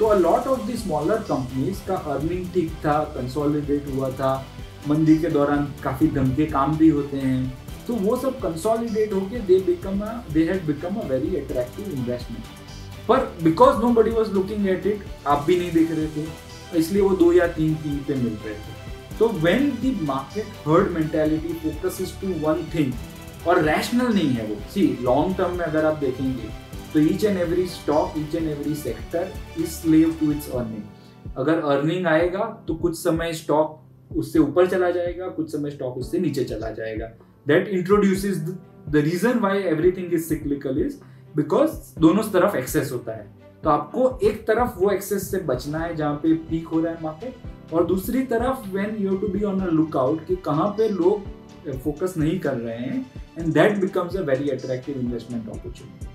तो a lot of the smaller companies का earning ठीक था कंसोलिडेट हुआ था। मंदी के दौरान काफ़ी धमके काम भी होते हैं। तो वो सब कंसोलिडेट होके they become they had become a very attractive investment पर बिकॉज़ नो बडी वॉज़ लुकिंग एट इट आप भी नहीं देख रहे थे। इसलिए वो दो या तीन तीन पे मिल रहे थे। तो when the market herd mentality focus to one thing और रैशनल नहीं है वो। सी लॉन्ग टर्म में अगर आप देखेंगे तो each and every stock each and every sector is slave to its earning अगर अर्निंग आएगा तो कुछ समय स्टॉक उससे ऊपर चला जाएगा, कुछ समय स्टॉक उससे नीचे चला जाएगा। That introduces the reason why everything is cyclical is because दोनों तरफ़ एक्सेस होता है। तो आपको एक तरफ़ वो एक्सेस से बचना है जहाँ पे पीक हो रहा है मार्केट और दूसरी तरफ़ when you to be on a lookout कि कहाँ पे लोग फोकस नहीं कर रहे हैं and that becomes a very attractive investment opportunity